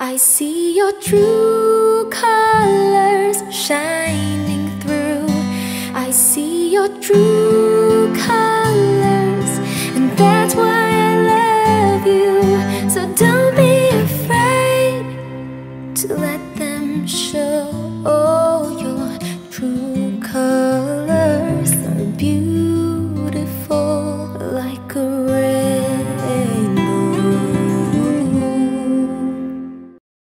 I see your true colors shining through. I see your true colors, and that's why I love you. So don't be afraid to let them show your true colors.